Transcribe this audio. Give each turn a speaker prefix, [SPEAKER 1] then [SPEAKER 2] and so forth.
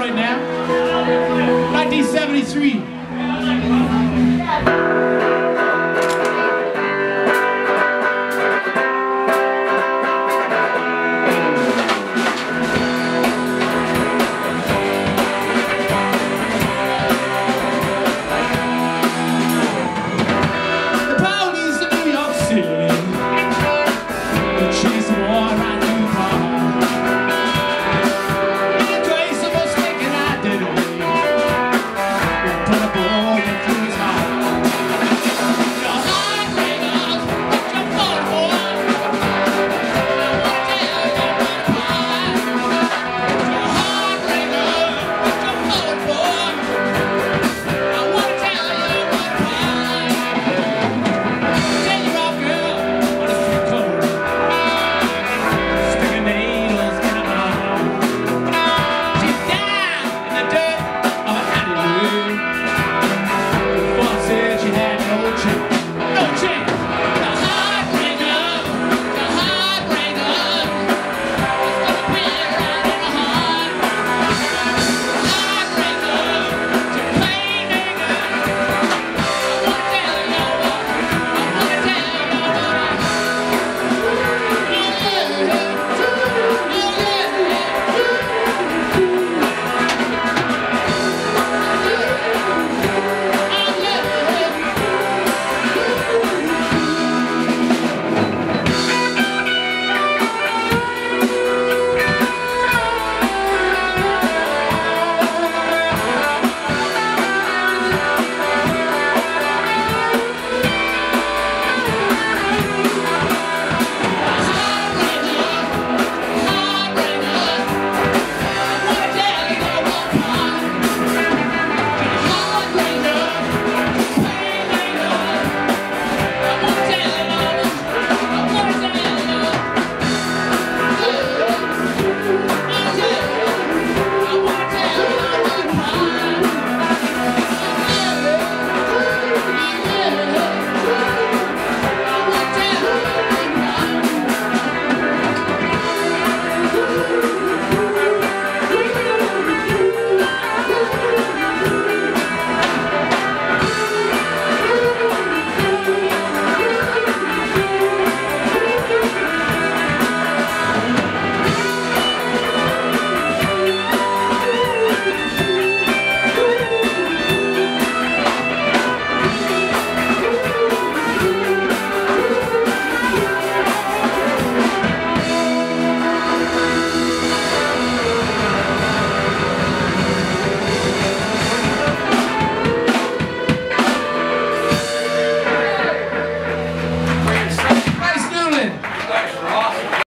[SPEAKER 1] right now. 1973.